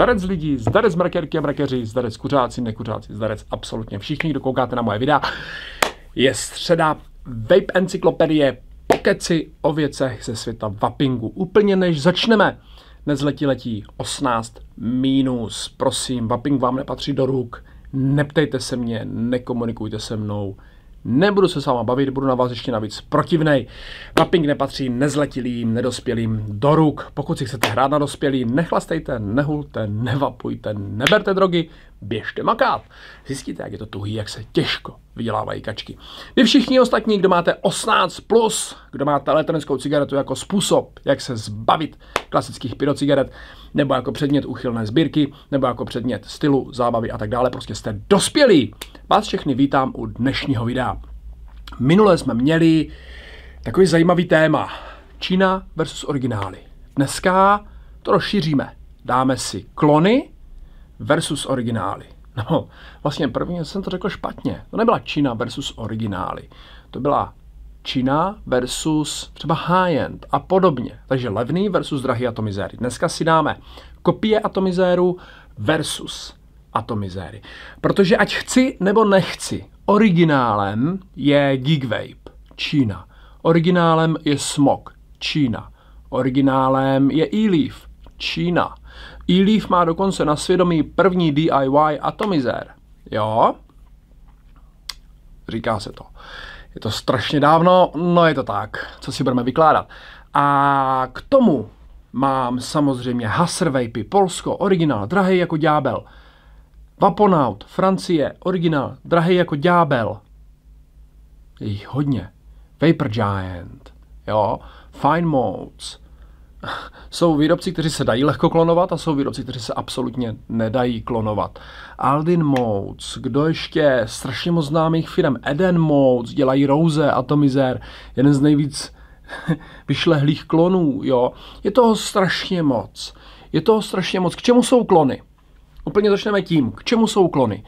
zdarec lidí, zdarec mrakerky a mrakeři, zdarec kuřáci, nekuřáci, zdarec absolutně všichni, kdo koukáte na moje videa. Je středa Vape encyklopedie pokeci o věcech ze světa vapingu. Úplně než začneme, nezletí letí 18 minus. Prosím, vaping vám nepatří do ruk, neptejte se mě, nekomunikujte se mnou, Nebudu se s váma bavit, budu na vás ještě navíc protivnej. Vaping nepatří nezletilým, nedospělým do ruk. Pokud si chcete hrát na dospělý, nechlastejte, nehulte, nevapujte, neberte drogy, běžte makat. Zjistíte, jak je to tuhý, jak se těžko vydělávají kačky. Vy všichni ostatní, kdo máte 18+, plus, kdo máte elektronickou cigaretu jako způsob, jak se zbavit klasických pyrocigaret, nebo jako předmět uchylné sbírky, nebo jako předmět stylu, zábavy a tak dále, prostě jste dospělí. Vás všechny vítám u dnešního videa. Minule jsme měli takový zajímavý téma. Čína versus originály. Dneska to rozšíříme. Dáme si klony versus originály. No, vlastně prvně jsem to řekl špatně. To nebyla Čína versus originály. To byla Čína versus třeba high-end a podobně. Takže levný versus drahý atomizéry. Dneska si dáme kopie atomizéru versus atomizéry. Protože ať chci nebo nechci, originálem je Gigvape, Čína. Originálem je Smog, Čína. Originálem je E-Leaf, Čína. E-Leaf má dokonce na svědomí první DIY atomizér. Jo? Říká se to. Je to strašně dávno, no je to tak. Co si budeme vykládat? A k tomu mám samozřejmě Hasser Vapey, Polsko, originál, drahý jako ďábel. Vaponaut, Francie, originál, drahý jako ďábel. Je jich hodně. Vapor Giant, jo, Fine Modes, jsou výrobci, kteří se dají lehko klonovat a jsou výrobci, kteří se absolutně nedají klonovat. Aldin Modes, kdo ještě, strašně moc známých firm, Eden Modes, dělají Rose, Atomizer, jeden z nejvíc vyšlehlých klonů, jo. Je toho strašně moc. Je toho strašně moc. K čemu jsou klony? Úplně začneme tím, k čemu jsou klony.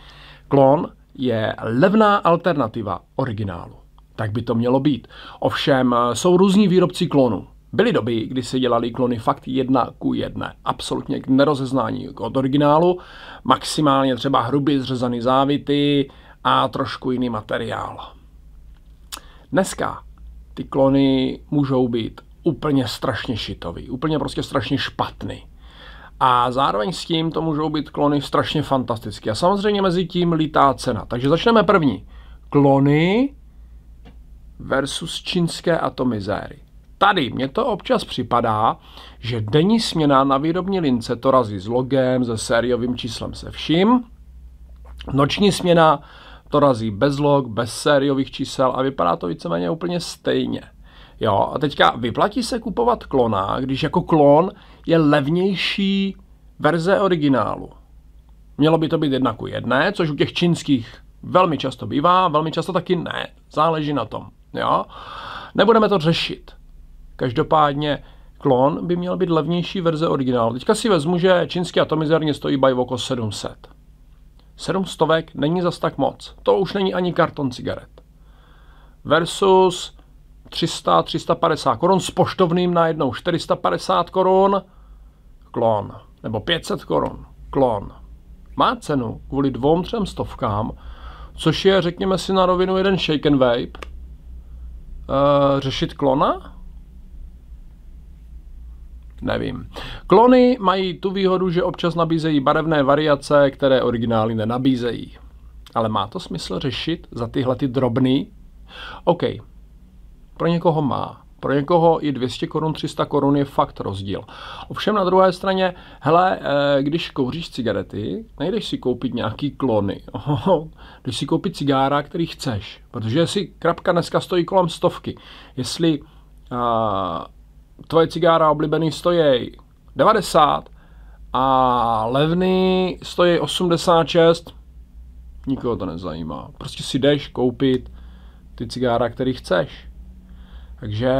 Klon je levná alternativa originálu. Tak by to mělo být. Ovšem jsou různí výrobci klonů. Byly doby, kdy se dělali klony fakt jedna ku jedné, absolutně k nerozeznání od originálu, maximálně třeba hrubě zřezaný závity a trošku jiný materiál. Dneska ty klony můžou být úplně strašně šitový, úplně prostě strašně špatný. A zároveň s tím to můžou být klony strašně fantastické. A samozřejmě mezi tím lítá cena. Takže začneme první. Klony versus čínské atomizéry. Tady mně to občas připadá, že denní směna na výrobní lince to razí s logem, se sériovým číslem, se vším. Noční směna to razí bez log, bez sériových čísel a vypadá to víceméně úplně stejně. Jo, a teďka vyplatí se kupovat klona, když jako klon je levnější verze originálu. Mělo by to být jedna ku jedné, což u těch čínských velmi často bývá, velmi často taky ne. Záleží na tom. Jo? Nebudeme to řešit. Každopádně klon by měl být levnější verze originálu. Teďka si vezmu, že čínský atomizérně stojí by oko 700. 700 není zas tak moc. To už není ani karton cigaret. Versus 300, 350 korun s poštovným najednou 450 korun klon. Nebo 500 korun klon. Má cenu kvůli dvou, třem stovkám, což je, řekněme si na rovinu, jeden shake and vape. E, řešit klona? Nevím. Klony mají tu výhodu, že občas nabízejí barevné variace, které originály nenabízejí. Ale má to smysl řešit za tyhle ty drobný? OK, pro někoho má. Pro někoho i 200 korun, 300 korun je fakt rozdíl. Ovšem na druhé straně, hele, eh, když kouříš cigarety, nejdeš si koupit nějaký klony. Jdeš si koupit cigára, který chceš. Protože si krapka dneska stojí kolem stovky. Jestli uh, tvoje cigára oblíbený stojí 90 a levný stojí 86, nikoho to nezajímá. Prostě si jdeš koupit ty cigára, který chceš. Takže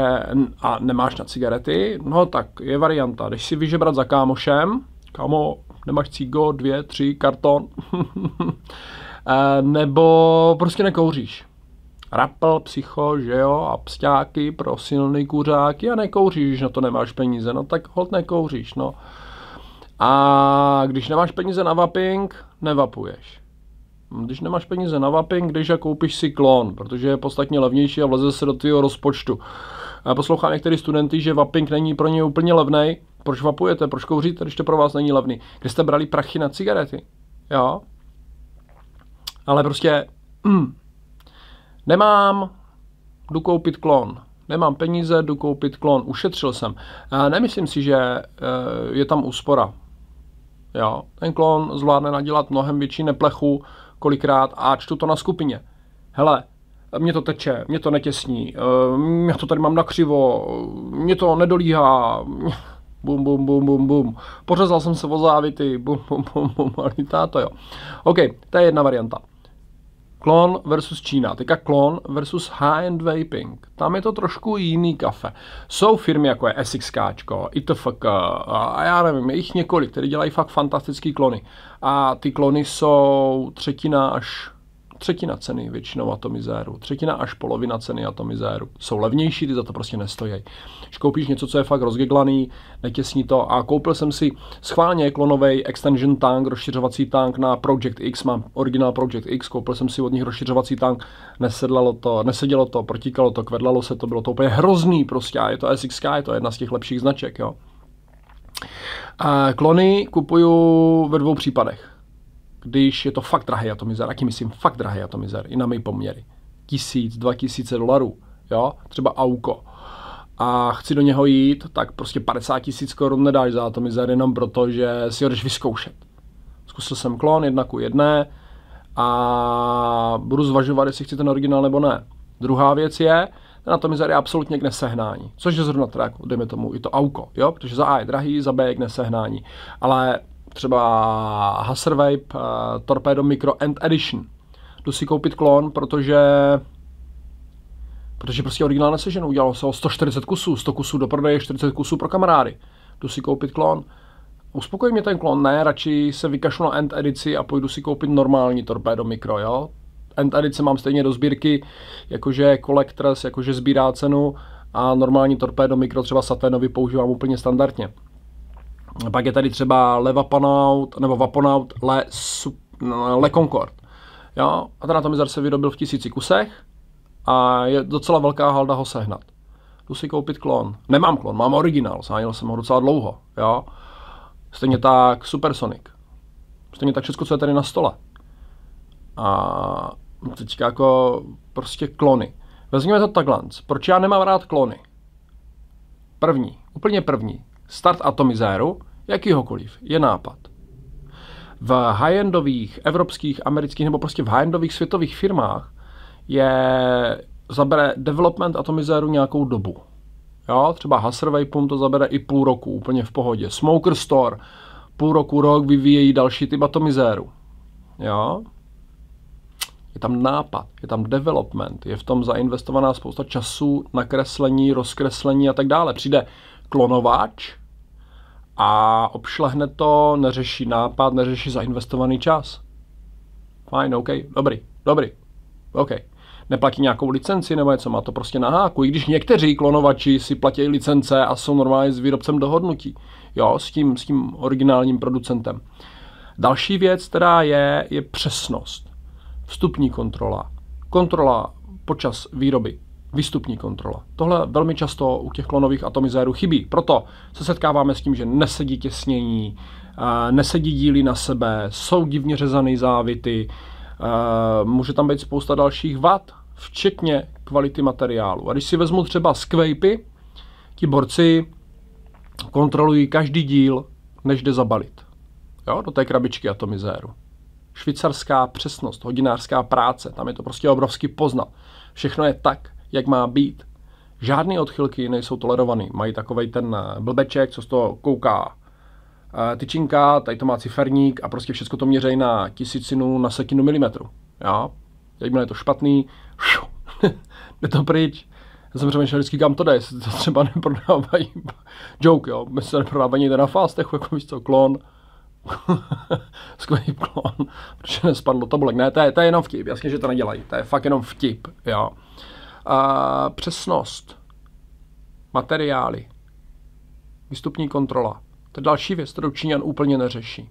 a nemáš na cigarety, no tak je varianta. Jdeš si vyžebrat za kámošem, kámo, nemáš cigo, dvě, tři, karton, eh, nebo prostě nekouříš. Rappel, psycho, že jo, a pstáky pro silný kuřáky a nekouříš, na to nemáš peníze, no tak hold nekouříš, no. A když nemáš peníze na vaping, nevapuješ. Když nemáš peníze na vaping, když a koupíš si klon, protože je podstatně levnější a vleze se do tvého rozpočtu. A já poslouchám některý studenty, že vaping není pro ně úplně levný. Proč vapujete, proč kouříte, když to pro vás není levný? Kde jste brali prachy na cigarety? Jo? Ale prostě mm, nemám, jdu koupit klon. Nemám peníze, jdu koupit klon. Ušetřil jsem. Nemyslím si, že e, je tam úspora. Jo? Ten klon zvládne nadělat mnohem větší neplechu kolikrát a čtu to na skupině. Hele, mě to teče, mě to netěsní, mě to tady mám nakřivo, mě to nedolíhá, bum, bum, bum, bum, bum. Pořezal jsem se o závity, bum, bum, bum, bum, ale to jo. OK, to je jedna varianta. Klon versus Čína. Teďka klon versus high-end vaping. Tam je to trošku jiný kafe. Jsou firmy jako je SXK, ITFK a já nevím, je jich několik, které dělají fakt fantastický klony. A ty klony jsou třetina až třetina ceny většinou atomizéru, třetina až polovina ceny atomizéru. Jsou levnější, ty za to prostě nestojí. Když koupíš něco, co je fakt rozgeglaný, netěsní to a koupil jsem si schválně klonový extension tank, rozšiřovací tank na Project X, mám originál Project X, koupil jsem si od nich rozšiřovací tank, nesedlalo to, nesedělo to, protíkalo to, kvedlalo se to, bylo to úplně hrozný prostě a je to SXK, je to jedna z těch lepších značek, jo. A klony kupuju ve dvou případech když je to fakt drahý atomizer, jaký myslím fakt drahý atomizer, i na mý poměry. Tisíc, dva tisíce dolarů, jo, třeba auko. A chci do něho jít, tak prostě 50 tisíc korun nedáš za atomizer jenom proto, že si ho jdeš vyzkoušet. Zkusil jsem klon jedna ku jedné a budu zvažovat, jestli chci ten originál nebo ne. Druhá věc je, ten atomizer je absolutně k nesehnání. Což je zrovna teda, jako, dejme tomu, i to auko, jo? protože za A je drahý, za B je k nesehnání. Ale třeba Hasser Vape uh, Torpedo Micro End Edition. Jdu si koupit klon, protože protože prostě originál neseženu. Udělalo se o 140 kusů, 100 kusů do prodeje, 40 kusů pro kamarády. Jdu si koupit klon. Uspokojí mě ten klon, ne, radši se vykašlu na End edici a půjdu si koupit normální Torpedo Micro, jo. End edice mám stejně do sbírky, jakože Collectors, jakože sbírá cenu a normální Torpedo Micro třeba saténový používám úplně standardně. Pak je tady třeba Le Vaponaut, nebo Vaponaut Le, Le Concord. Jo? A ten atomizer se vyrobil v tisíci kusech a je docela velká halda ho sehnat. Jdu si koupit klon. Nemám klon, mám originál, sáněl jsem ho docela dlouho. Jo? Stejně tak Supersonic. Stejně tak všechno, co je tady na stole. A teďka jako prostě klony. Vezměme to takhle. Proč já nemám rád klony? První, úplně první. Start atomizéru, jakýhokoliv, je nápad. V high-endových evropských, amerických nebo prostě v high-endových světových firmách je, zabere development atomizéru nějakou dobu. Jo, třeba Hasser Vapum to zabere i půl roku, úplně v pohodě. Smoker Store, půl roku, rok vyvíjejí další typ atomizéru. Jo? Je tam nápad, je tam development, je v tom zainvestovaná spousta času, nakreslení, rozkreslení a tak dále. Přijde klonováč a obšlehne to, neřeší nápad, neřeší zainvestovaný čas. Fajn, OK, dobrý, dobrý, OK. Neplatí nějakou licenci nebo něco, má to prostě na háku. I když někteří klonovači si platí licence a jsou normálně s výrobcem dohodnutí. Jo, s tím, s tím originálním producentem. Další věc, která je, je přesnost. Vstupní kontrola. Kontrola počas výroby výstupní kontrola. Tohle velmi často u těch klonových atomizérů chybí. Proto se setkáváme s tím, že nesedí těsnění, nesedí díly na sebe, jsou divně řezané závity, může tam být spousta dalších vad, včetně kvality materiálu. A když si vezmu třeba skvejpy, ti borci kontrolují každý díl, než jde zabalit. Jo, do té krabičky atomizéru. Švýcarská přesnost, hodinářská práce, tam je to prostě obrovsky poznat. Všechno je tak, jak má být. Žádné odchylky nejsou tolerovaný. Mají takový ten eh, blbeček, co z toho kouká eh, tyčinka, tady to má ciferník a prostě všechno to měří na tisícinu, na setinu milimetru. Jo? Jakmile je to špatný, jde to pryč. Já jsem přemýšlel vždycky, kam to jde, to třeba neprodávají joke, jo, my se neprodávají na fastechu, jako víš co, klon, skvělý klon, protože nespadlo tabulek. Ne, to je, to je jenom vtip, jasně, že to nedělají, to je fakt jenom vtip, jo. A přesnost, materiály, výstupní kontrola, To je další věc, kterou Číňan úplně neřeší.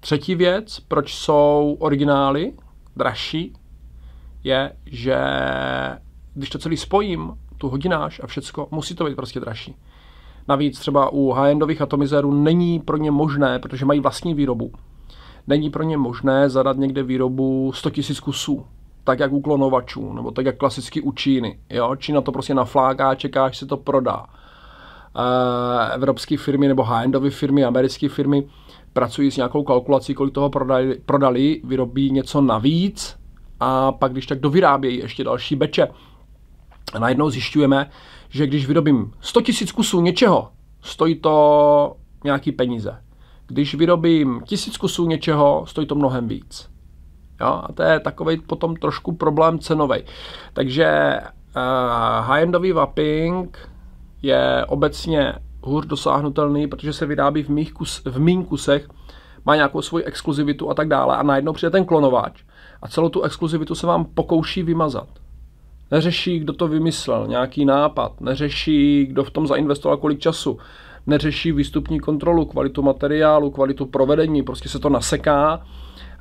Třetí věc, proč jsou originály dražší, je, že když to celý spojím, tu hodináž a všecko, musí to být prostě dražší. Navíc třeba u high-endových atomizérů není pro ně možné, protože mají vlastní výrobu, není pro ně možné zadat někde výrobu 100 000 kusů, tak jak u klonovačů, nebo tak jak klasicky u Číny. Jo? Čína to prostě nafláká, čeká, až se to prodá. E, evropské firmy nebo high-endové firmy, americké firmy pracují s nějakou kalkulací, kolik toho prodali, prodali, vyrobí něco navíc a pak když tak dovyrábějí ještě další beče. A najednou zjišťujeme, že když vyrobím 100 000 kusů něčeho, stojí to nějaký peníze. Když vyrobím tisíc kusů něčeho, stojí to mnohem víc. Jo? A to je takový potom trošku problém cenový. Takže uh, high-endový vaping je obecně hůř dosáhnutelný, protože se vyrábí v mých, kus, v mých kusech, má nějakou svoji exkluzivitu a tak dále a najednou přijde ten klonováč a celou tu exkluzivitu se vám pokouší vymazat. Neřeší, kdo to vymyslel, nějaký nápad, neřeší, kdo v tom zainvestoval kolik času, neřeší výstupní kontrolu, kvalitu materiálu, kvalitu provedení, prostě se to naseká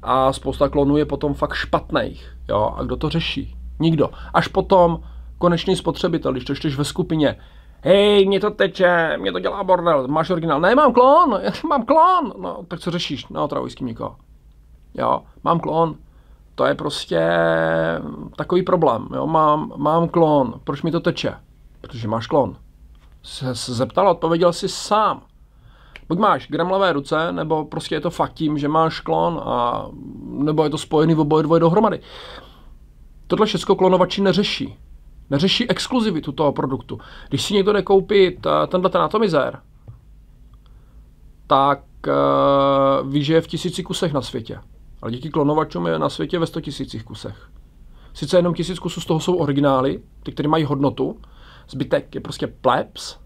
a spousta klonů je potom fakt špatných. Jo? A kdo to řeší? Nikdo. Až potom konečný spotřebitel, když to čteš ve skupině, hej, mě to teče, mě to dělá bordel, máš originál, ne, mám klon, mám klon, no, tak co řešíš, neotravuj s tím nikoho. Jo, mám klon, to je prostě takový problém, jo, mám, mám klon, proč mi to teče? Protože máš klon. Se, se zeptal, odpověděl si sám. Buď máš gremlové ruce, nebo prostě je to fakt tím, že máš klon, a, nebo je to spojený v oboje dvoje dohromady. Tohle všechno klonovači neřeší neřeší exkluzivitu toho produktu. Když si někdo jde koupit uh, tenhle ten atomizér, tak uh, ví, že je v tisíci kusech na světě. Ale díky klonovačům je na světě ve sto tisících kusech. Sice jenom tisíc kusů z toho jsou originály, ty, které mají hodnotu, zbytek je prostě plebs,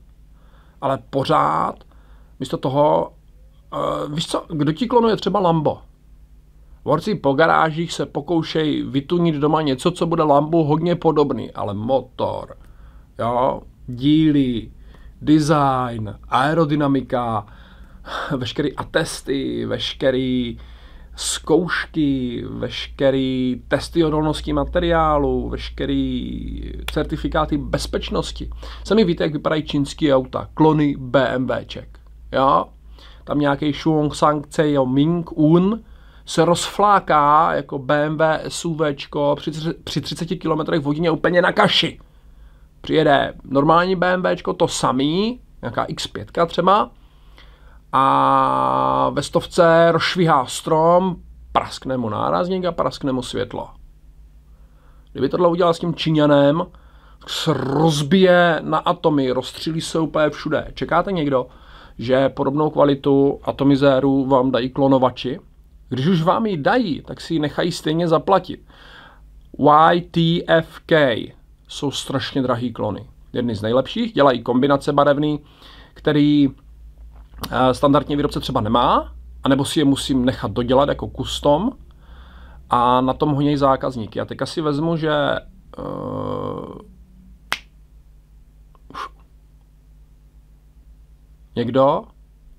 ale pořád místo toho, uh, víš co, kdo ti klonuje třeba Lambo? Borci po garážích se pokoušejí vytunit doma něco, co bude lambu hodně podobný, ale motor, jo, díly, design, aerodynamika, veškerý atesty, veškerý zkoušky, veškerý testy odolnosti materiálu, veškerý certifikáty bezpečnosti. Sami víte, jak vypadají čínský auta, klony BMWček. Jo? Tam nějaký Shuong Sang Ming Un, se rozfláká jako BMW SUV při, při 30 km v hodině úplně na kaši. Přijede normální BMW, to samý, nějaká X5 třeba, a ve stovce rozšvihá strom, praskne mu nárazník a praskne mu světlo. Kdyby tohle udělal s tím Číňanem, se rozbije na atomy, rozstřílí se úplně všude. Čekáte někdo, že podobnou kvalitu atomizérů vám dají klonovači? Když už vám ji dají, tak si ji nechají stejně zaplatit. YTFK jsou strašně drahý klony. Jedny z nejlepších, dělají kombinace barevný, který eh, standardně výrobce třeba nemá, anebo si je musím nechat dodělat jako custom a na tom honějí zákazníky. Já teďka si vezmu, že někdo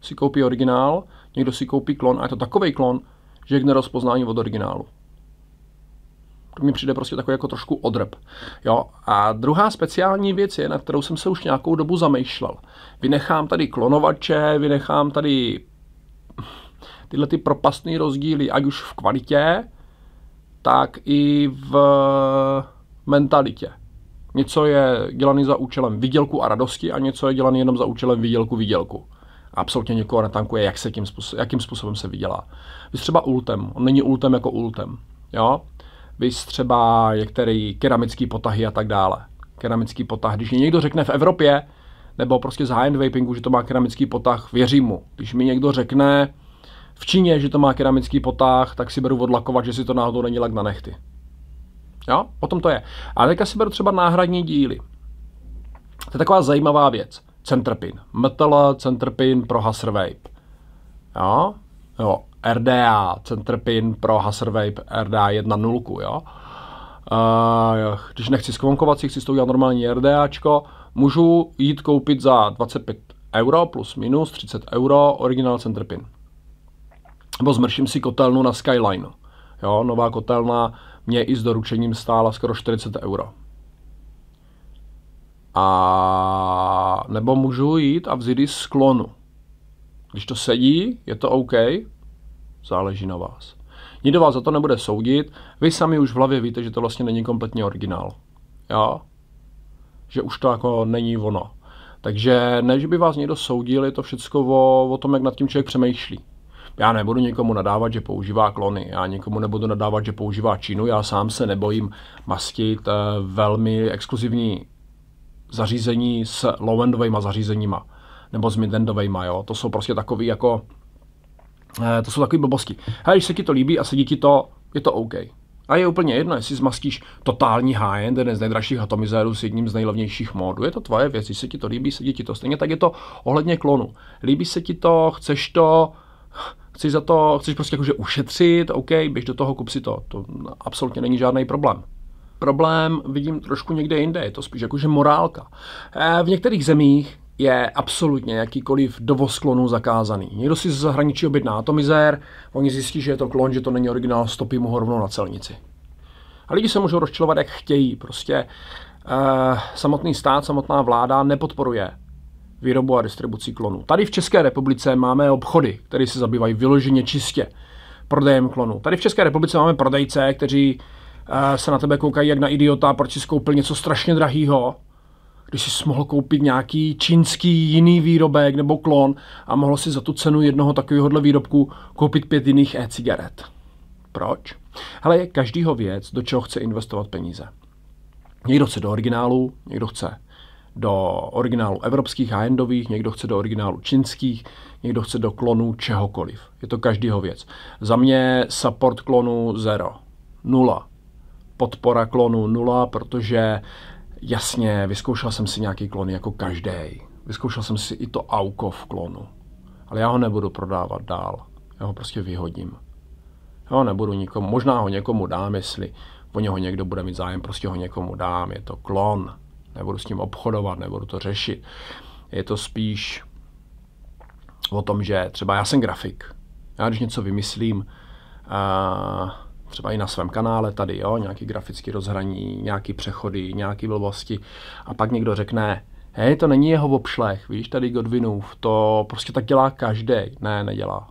si koupí originál, někdo si koupí klon a je to takový klon, že je k nerozpoznání od originálu. To mi přijde prostě takový jako trošku odrb. Jo? A druhá speciální věc je, na kterou jsem se už nějakou dobu zamýšlel. Vynechám tady klonovače, vynechám tady tyhle ty propastné rozdíly, ať už v kvalitě, tak i v mentalitě. Něco je dělaný za účelem výdělku a radosti a něco je dělaný jenom za účelem výdělku výdělku absolutně někoho netankuje, jak se tím způsob, jakým způsobem se vydělá. Vy třeba ultem, on není ultem jako ultem, jo? Vy třeba některý keramický potahy a tak dále. Keramický potah, když někdo řekne v Evropě, nebo prostě z high vapingu, že to má keramický potah, věřím mu. Když mi někdo řekne v Číně, že to má keramický potah, tak si beru odlakovat, že si to náhodou není lak na nechty. Jo, o tom to je. A teďka si beru třeba náhradní díly. To je taková zajímavá věc. Centerpin. MTL Centerpin pro Hasser Vape. Jo? jo. RDA Centerpin pro Hasser Vape RDA 1.0, jo? Uh, když nechci skvonkovat si, chci s tou udělat normální RDAčko, můžu jít koupit za 25 euro plus minus 30 euro originál Centerpin. Nebo zmrším si kotelnu na Skyline. Jo, nová kotelna mě i s doručením stála skoro 40 euro. A nebo můžu jít a vzít z klonu. Když to sedí, je to OK, záleží na vás. Nikdo vás za to nebude soudit, vy sami už v hlavě víte, že to vlastně není kompletně originál. Jo? Že už to jako není ono. Takže ne, že by vás někdo soudil, je to všechno o, o tom, jak nad tím člověk přemýšlí. Já nebudu někomu nadávat, že používá klony, já někomu nebudu nadávat, že používá Čínu, já sám se nebojím mastit eh, velmi exkluzivní zařízení s low-endovými zařízeníma nebo s mid-endovými, jo. To jsou prostě takový jako, eh, to jsou takové blbosti. A když se ti to líbí a sedí ti to, je to OK. A je úplně jedno, jestli zmastíš totální high-end, jeden z nejdražších atomizérů s jedním z nejlevnějších módů. Je to tvoje věc, jestli se ti to líbí, sedí ti to. Stejně tak je to ohledně klonu. Líbí se ti to, chceš to, chceš za to, chceš prostě jakože ušetřit, OK, běž do toho, kup si to. To absolutně není žádný problém. Problém vidím trošku někde jinde, je to spíš jakože morálka. Eh, v některých zemích je absolutně jakýkoliv dovoz klonů zakázaný. Někdo si z zahraničí objedná atomizér, oni zjistí, že je to klon, že to není originál, stopí mu ho rovnou na celnici. A lidi se můžou rozčilovat, jak chtějí. Prostě eh, samotný stát, samotná vláda nepodporuje výrobu a distribuci klonů. Tady v České republice máme obchody, které se zabývají vyloženě čistě prodejem klonů. Tady v České republice máme prodejce, kteří uh, se na tebe koukají jak na idiota, proč jsi koupil něco strašně drahého, když jsi mohl koupit nějaký čínský jiný výrobek nebo klon a mohl si za tu cenu jednoho takovéhohle výrobku koupit pět jiných e-cigaret. Proč? Ale je každýho věc, do čeho chce investovat peníze. Někdo chce do originálu, někdo chce do originálu evropských high-endových, někdo chce do originálu čínských, někdo chce do klonů čehokoliv. Je to každýho věc. Za mě support klonu zero. Nula. Podpora klonu nula, protože jasně, vyzkoušel jsem si nějaký klon jako každý. Vyzkoušel jsem si i to auko v klonu. Ale já ho nebudu prodávat dál. Já ho prostě vyhodím. Já ho nebudu nikomu, možná ho někomu dám, jestli o něho někdo bude mít zájem, prostě ho někomu dám. Je to klon nebudu s tím obchodovat, nebudu to řešit. Je to spíš o tom, že třeba já jsem grafik. Já když něco vymyslím, a třeba i na svém kanále tady, jo, nějaký grafický rozhraní, nějaký přechody, nějaký blbosti a pak někdo řekne, hej, to není jeho obšlech, víš, tady Godwinův, to prostě tak dělá každý. Ne, nedělá.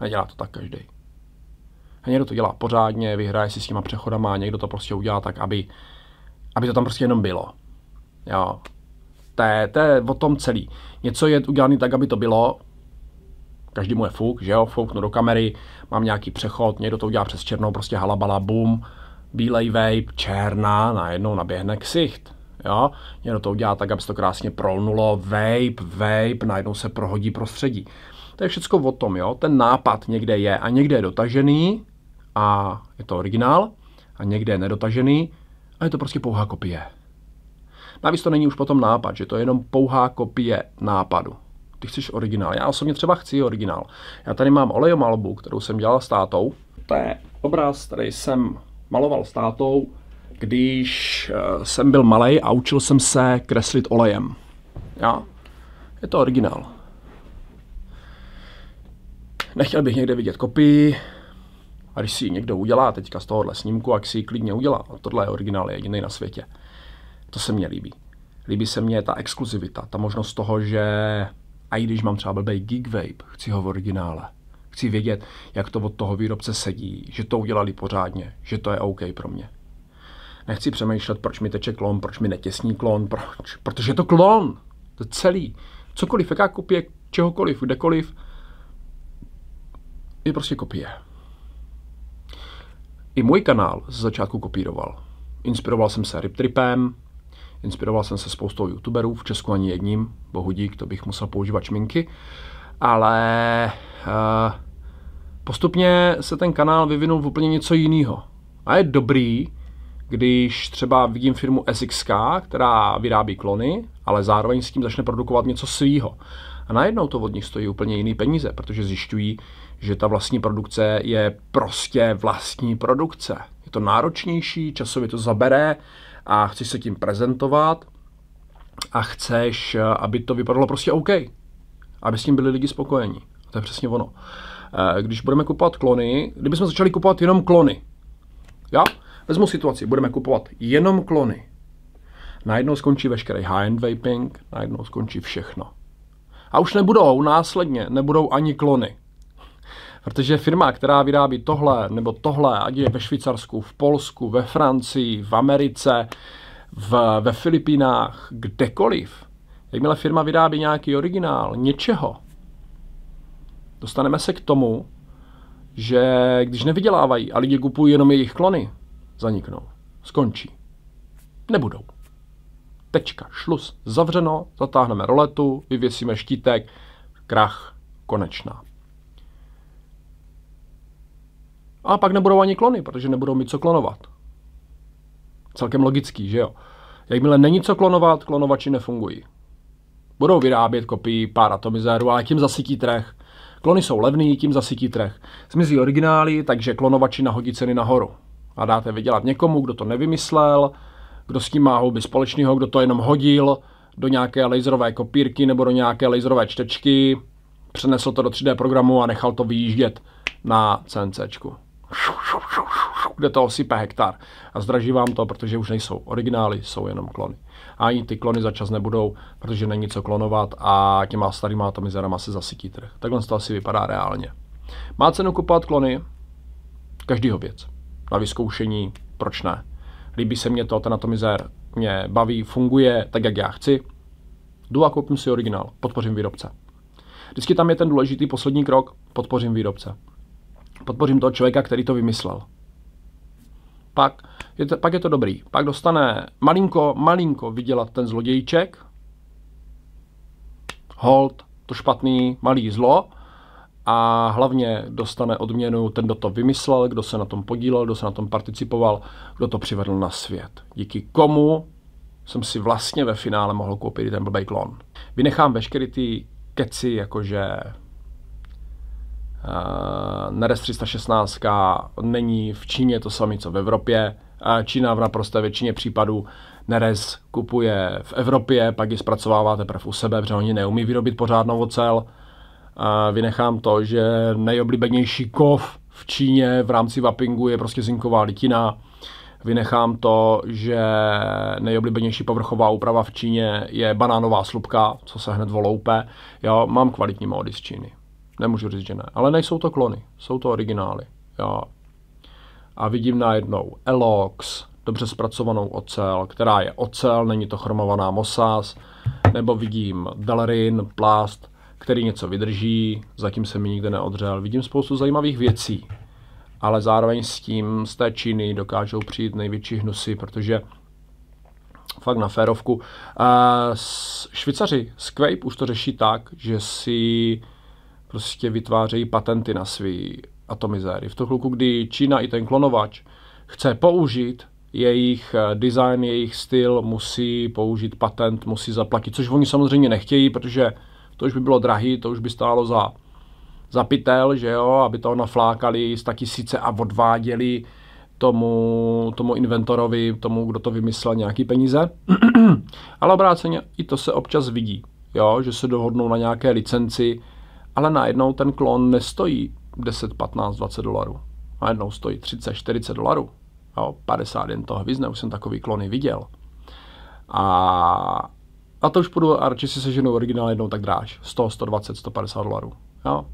Nedělá to tak každý. A někdo to dělá pořádně, vyhraje si s těma přechodama a někdo to prostě udělá tak, aby, aby to tam prostě jenom bylo. Jo. To je, o tom celý. Něco je udělané tak, aby to bylo. Každý mu je fuk, že jo, fouknu do kamery, mám nějaký přechod, někdo to udělá přes černou, prostě halabala, boom, bílej vape, černá, najednou naběhne ksicht. Jo? Někdo to udělá tak, aby se to krásně prolnulo, vape, vape, najednou se prohodí prostředí. To je všechno o tom, jo. Ten nápad někde je a někde je dotažený a je to originál a někde je nedotažený a je to prostě pouhá kopie. Navíc to není už potom nápad, že to je jenom pouhá kopie nápadu. Ty chceš originál. Já osobně třeba chci originál. Já tady mám olejomalbu, kterou jsem dělal s tátou. To je obraz, který jsem maloval s tátou, když eh, jsem byl malý a učil jsem se kreslit olejem. Já? Je to originál. Nechtěl bych někde vidět kopii, a když si ji někdo udělá teďka z tohohle snímku, jak si ji klidně udělá, tohle je originál, je jediný na světě. To se mně líbí. Líbí se mně ta exkluzivita, ta možnost toho, že a i když mám třeba blbej Geek Vape, chci ho v originále. Chci vědět, jak to od toho výrobce sedí, že to udělali pořádně, že to je OK pro mě. Nechci přemýšlet, proč mi teče klon, proč mi netěsní klon, proč, protože je to klon. To je celý. Cokoliv, jaká kopie čehokoliv, kdekoliv, je prostě kopie. I můj kanál z začátku kopíroval. Inspiroval jsem se Riptripem, Inspiroval jsem se spoustou youtuberů, v Česku ani jedním, bohu dík, to bych musel používat šminky, ale uh, postupně se ten kanál vyvinul v úplně něco jiného. A je dobrý, když třeba vidím firmu SXK, která vyrábí klony, ale zároveň s tím začne produkovat něco svýho. A najednou to od nich stojí úplně jiný peníze, protože zjišťují, že ta vlastní produkce je prostě vlastní produkce. Je to náročnější, časově to zabere, a chci se tím prezentovat a chceš, aby to vypadalo prostě OK. Aby s tím byli lidi spokojení. To je přesně ono. Eh, když budeme kupovat klony, kdybychom začali kupovat jenom klony, já vezmu situaci, budeme kupovat jenom klony, najednou skončí veškerý high-end vaping, najednou skončí všechno. A už nebudou následně, nebudou ani klony. Protože firma, která vyrábí tohle nebo tohle, ať je ve Švýcarsku, v Polsku, ve Francii, v Americe, v, ve Filipínách, kdekoliv, jakmile firma vyrábí nějaký originál něčeho, dostaneme se k tomu, že když nevydělávají a lidi kupují jenom jejich klony, zaniknou. Skončí. Nebudou. Tečka, šlus, zavřeno, zatáhneme roletu, vyvěsíme štítek, krach, konečná. A pak nebudou ani klony, protože nebudou mít co klonovat. Celkem logický, že jo? Jakmile není co klonovat, klonovači nefungují. Budou vyrábět kopii pár atomizérů, ale tím zasytí trh. Klony jsou levný, tím zasytí trh. Zmizí originály, takže klonovači nahodí ceny nahoru. A dáte vydělat někomu, kdo to nevymyslel, kdo s tím má houby společného, kdo to jenom hodil do nějaké laserové kopírky nebo do nějaké laserové čtečky, přenesl to do 3D programu a nechal to vyjíždět na CNCčku kde to osype hektar. A zdraží vám to, protože už nejsou originály, jsou jenom klony. A ani ty klony začas nebudou, protože není co klonovat a těma starýma atomizerama se zasytí trh. Takhle to asi vypadá reálně. Má cenu kupovat klony? Každýho věc. Na vyzkoušení, proč ne? Líbí se mě to, ten atomizer mě baví, funguje tak, jak já chci. Jdu a koupím si originál, podpořím výrobce. Vždycky tam je ten důležitý poslední krok, podpořím výrobce. Podpořím toho člověka, který to vymyslel. Pak je to, pak je to dobrý. Pak dostane malinko, malinko vydělat ten zlodějček, hold, to špatný, malý zlo, a hlavně dostane odměnu ten, kdo to vymyslel, kdo se na tom podílel, kdo se na tom participoval, kdo to přivedl na svět. Díky komu jsem si vlastně ve finále mohl koupit ten blbej klon. Vynechám veškerý ty keci, jakože Neres 316 není v Číně to samé, co v Evropě. Čína v naprosté většině případů Neres kupuje v Evropě, pak ji zpracovává teprve u sebe, protože oni neumí vyrobit pořádnou ocel. Vynechám to, že nejoblíbenější kov v Číně v rámci vapingu je prostě zinková litina. Vynechám to, že nejoblíbenější povrchová úprava v Číně je banánová slupka, co se hned voloupe. Jo, mám kvalitní módy z Číny. Nemůžu říct, že ne. Ale nejsou to klony, jsou to originály. Jo. A vidím najednou Elox, dobře zpracovanou ocel, která je ocel, není to chromovaná mosas, nebo vidím Delerin, plast, který něco vydrží, zatím se mi nikde neodřel. Vidím spoustu zajímavých věcí, ale zároveň s tím z té Číny dokážou přijít největší hnusy, protože fakt na férovku. Uh, Švýcaři, Squape už to řeší tak, že si prostě vytvářejí patenty na svý atomizéry. V tu chvilku, kdy Čína i ten klonovač chce použít jejich eh, design, jejich styl, musí použít patent, musí zaplatit, což oni samozřejmě nechtějí, protože to už by bylo drahý, to už by stálo za, za pytel, že jo, aby to naflákali z tisíce a odváděli tomu, tomu inventorovi, tomu, kdo to vymyslel, nějaký peníze. Ale obráceně i to se občas vidí, jo, že se dohodnou na nějaké licenci, ale najednou ten klon nestojí 10, 15, 20 dolarů. Najednou stojí 30, 40 dolarů. Jo, 50 jen to hvězdne, už jsem takový klony viděl. A, a to už půjdu a radši si seženu originál jednou tak dráž. 100, 120, 150 dolarů. Jo.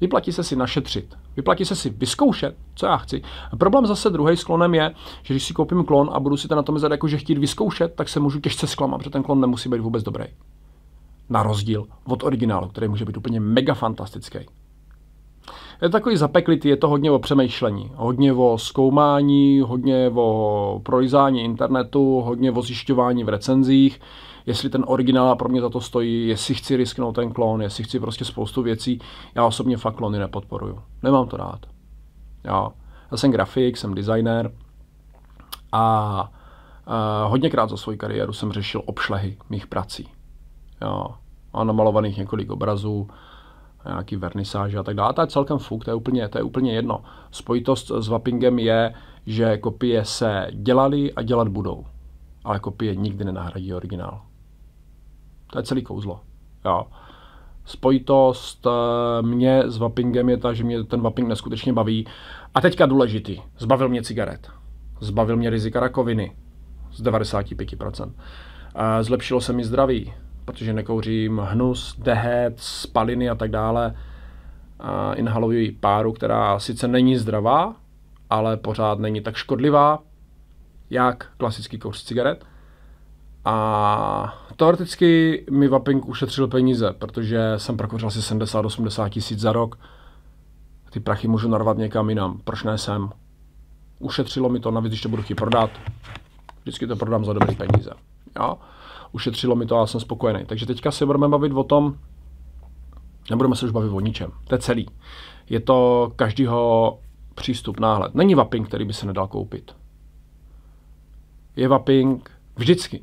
Vyplatí se si našetřit. Vyplatí se si vyzkoušet, co já chci. A problém zase druhý s klonem je, že když si koupím klon a budu si ten atomizat jakože chtít vyzkoušet, tak se můžu těžce zklamat, protože ten klon nemusí být vůbec dobrý na rozdíl od originálu, který může být úplně mega fantastický. Je to takový zapeklitý, je to hodně o přemýšlení, hodně o zkoumání, hodně o prolizání internetu, hodně o zjišťování v recenzích, jestli ten originál pro mě za to stojí, jestli chci risknout ten klon, jestli chci prostě spoustu věcí. Já osobně fakt klony nepodporuju. Nemám to rád. Já, já jsem grafik, jsem designer a, a hodněkrát za svou kariéru jsem řešil obšlehy mých prací. Jo, a namalovaných několik obrazů, nějaký vernisáže a tak dále. A to je celkem fuk, to je úplně, to je úplně jedno. Spojitost s Vapingem je, že kopie se dělaly a dělat budou. Ale kopie nikdy nenahradí originál. To je celý kouzlo. Jo. Spojitost eh, mě s vapingem je ta, že mě ten vaping neskutečně baví. A teďka důležitý. Zbavil mě cigaret. Zbavil mě rizika rakoviny z 95%. Zlepšilo se mi zdraví, protože nekouřím hnus, dehet, spaliny a tak dále. Inhaluji páru, která sice není zdravá, ale pořád není tak škodlivá, jak klasický kouř cigaret. A teoreticky mi vaping ušetřil peníze, protože jsem prokouřil asi 70-80 tisíc za rok. Ty prachy můžu narvat někam jinam. Proč ne sem? Ušetřilo mi to, navíc když to budu chtít prodat. Vždycky to prodám za dobré peníze. Jo? Ušetřilo mi to a jsem spokojený. Takže teďka se budeme bavit o tom, nebudeme se už bavit o ničem. To je celý. Je to každýho přístup, náhled. Není vaping, který by se nedal koupit. Je vaping vždycky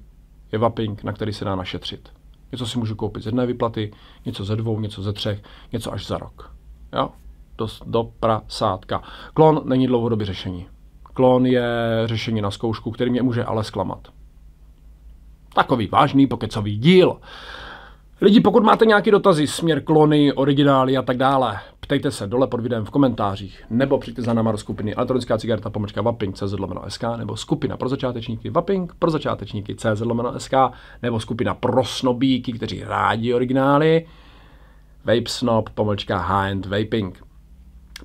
je vaping, na který se dá našetřit. Něco si můžu koupit z jedné vyplaty, něco ze dvou, něco ze třech, něco až za rok. Jo? Do, do prasátka. Klon není dlouhodobě řešení. Klon je řešení na zkoušku, který mě může ale zklamat. Takový vážný pokecový díl. Lidi, pokud máte nějaké dotazy, směr klony, originály a tak dále, ptejte se dole pod videem v komentářích, nebo přijďte za náma do skupiny elektronická cigareta pomočka Vaping CZ SK, nebo skupina pro začátečníky Vaping pro začátečníky CZ SK, nebo skupina pro snobíky, kteří rádi originály, Vape Snob pomlčka High-End Vaping.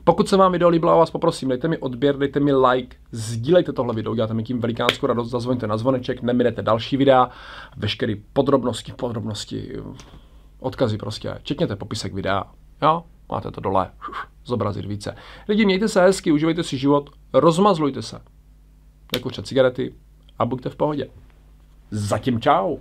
Pokud se vám video líbilo, vás poprosím, dejte mi odběr, dejte mi like, sdílejte tohle video, uděláte mi tím velikánskou radost, zazvoňte na zvoneček, neminete další videa, veškeré podrobnosti, podrobnosti, odkazy prostě, čekněte popisek videa, jo, máte to dole, zobrazit více. Lidi, mějte se hezky, užívejte si život, rozmazlujte se, nekuřte cigarety a buďte v pohodě. Zatím čau.